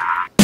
Yeah.